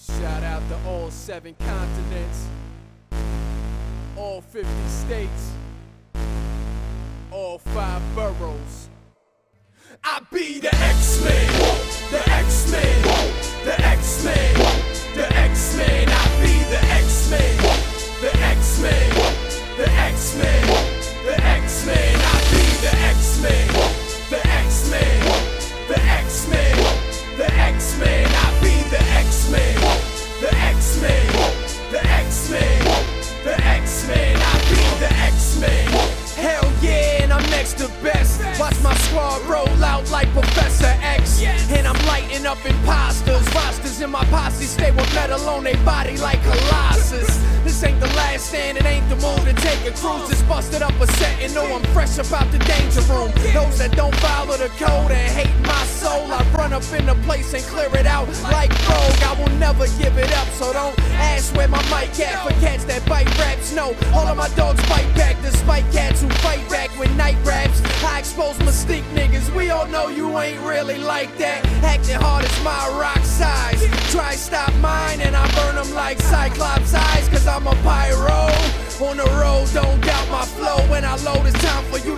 Shout out to all seven continents, all 50 states, all five boroughs. I be the X-Men, squad roll out like Professor X. And I'm lighting up imposters. Rosters in my posse stay with metal on their body like Colossus. This ain't the last stand, it ain't the move to take a cruise. Just busted up a set and know I'm fresh about the danger room. Those that don't follow the code and hate my soul, I run up in the place and clear it out like rogue. I will never give it up, so don't ask where my mic at for cats that bite raps. No, all of my dogs fight back despite mystique niggas, we all know you ain't really like that. Acting hard is my rock size. Try stop mine and I burn them like Cyclops eyes, cause I'm a pyro. On the road, don't doubt my flow. When I load, it's time for you